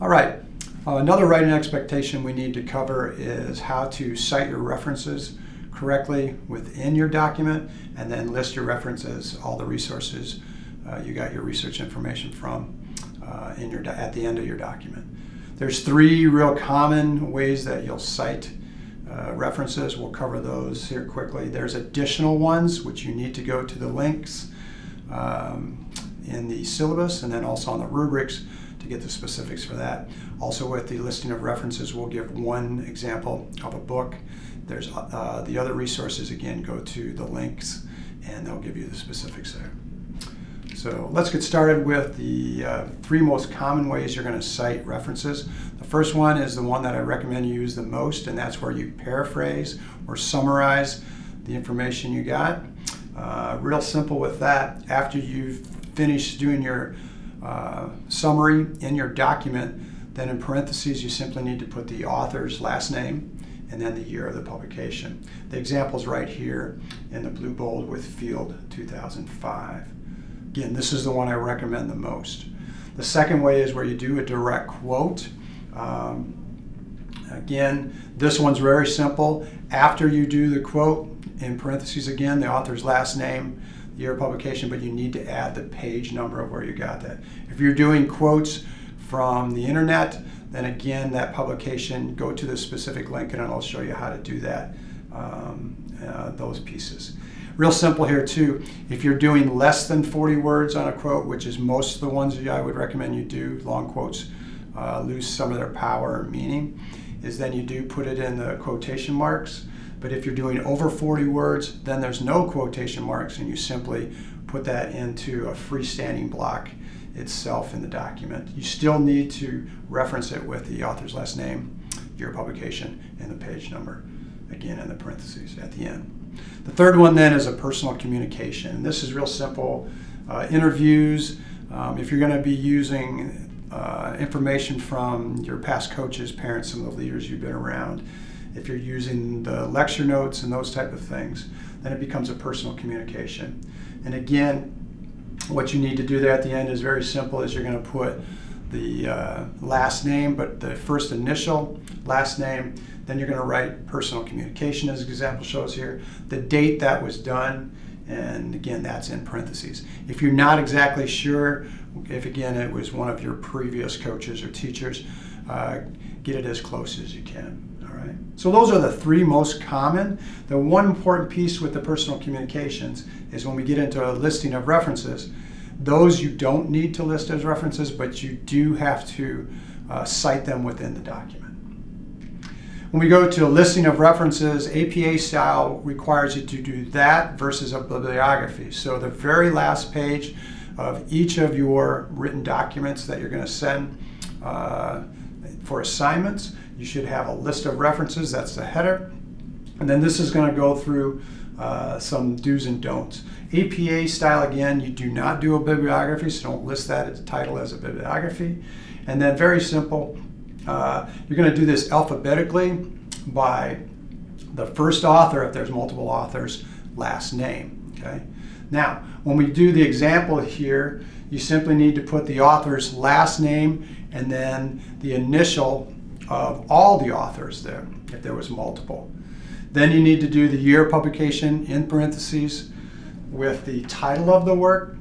All right. Uh, another writing expectation we need to cover is how to cite your references correctly within your document and then list your references, all the resources uh, you got your research information from uh, in your at the end of your document. There's three real common ways that you'll cite uh, references. We'll cover those here quickly. There's additional ones which you need to go to the links um, in the syllabus and then also on the rubrics to get the specifics for that. Also with the listing of references, we'll give one example of a book. There's uh, the other resources, again, go to the links and they'll give you the specifics there. So let's get started with the uh, three most common ways you're going to cite references. The first one is the one that I recommend you use the most, and that's where you paraphrase or summarize the information you got. Uh, real simple with that. After you've finished doing your uh, summary in your document, then in parentheses you simply need to put the author's last name and then the year of the publication. The example is right here in the blue bold with Field 2005. Again, this is the one I recommend the most. The second way is where you do a direct quote. Um, again, this one's very simple. After you do the quote, in parentheses again, the author's last name, year of publication, but you need to add the page number of where you got that. If you're doing quotes from the internet, then again, that publication, go to the specific link and I'll show you how to do that, um, uh, those pieces. Real simple here too, if you're doing less than 40 words on a quote, which is most of the ones I would recommend you do, long quotes uh, lose some of their power or meaning, is then you do put it in the quotation marks but if you're doing over 40 words, then there's no quotation marks and you simply put that into a freestanding block itself in the document. You still need to reference it with the author's last name, your publication, and the page number, again in the parentheses at the end. The third one then is a personal communication. This is real simple. Uh, interviews, um, if you're going to be using uh, information from your past coaches, parents, some of the leaders you've been around, if you're using the lecture notes and those type of things, then it becomes a personal communication. And again, what you need to do there at the end is very simple is you're going to put the uh, last name, but the first initial, last name, then you're going to write personal communication as the example shows here, the date that was done, and again, that's in parentheses. If you're not exactly sure, if again it was one of your previous coaches or teachers, uh, get it as close as you can. Right? So those are the three most common. The one important piece with the personal communications is when we get into a listing of references, those you don't need to list as references, but you do have to uh, cite them within the document. When we go to a listing of references, APA style requires you to do that versus a bibliography. So the very last page of each of your written documents that you're going to send uh, for assignments, you should have a list of references, that's the header. And then this is going to go through uh, some do's and don'ts. APA style, again, you do not do a bibliography, so don't list that as a title as a bibliography. And then very simple, uh, you're going to do this alphabetically by the first author, if there's multiple authors, last name. Okay. Now, when we do the example here, you simply need to put the author's last name and then the initial of all the authors there, if there was multiple. Then you need to do the year publication in parentheses with the title of the work.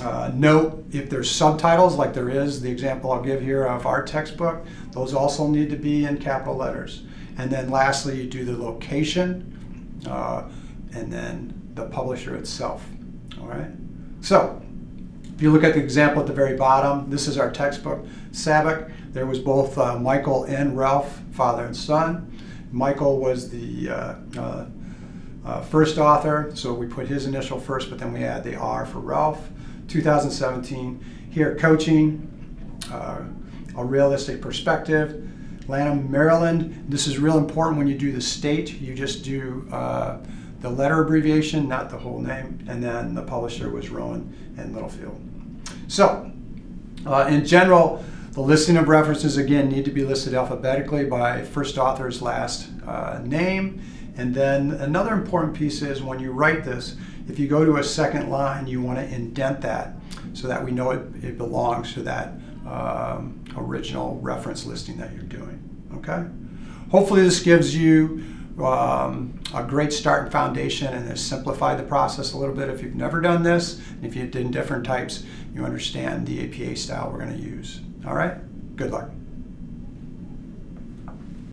Uh, note if there's subtitles, like there is, the example I'll give here of our textbook, those also need to be in capital letters. And then lastly, you do the location uh, and then the publisher itself. All right. So if you look at the example at the very bottom, this is our textbook, Sabock. There was both uh, Michael and Ralph, father and son. Michael was the uh, uh, uh, first author, so we put his initial first, but then we add the R for Ralph. 2017, here coaching, uh, a realistic perspective. Lanham, Maryland. This is real important when you do the state. You just do uh, the letter abbreviation, not the whole name. And then the publisher was Rowman and Littlefield. So, uh, in general, the listing of references again need to be listed alphabetically by first author's last uh, name. And then another important piece is when you write this, if you go to a second line, you want to indent that so that we know it, it belongs to that um, original reference listing that you're doing. Okay? Hopefully, this gives you um, a great start and foundation and has simplified the process a little bit. If you've never done this, if you've done different types, you understand the APA style we're going to use. All right? Good luck.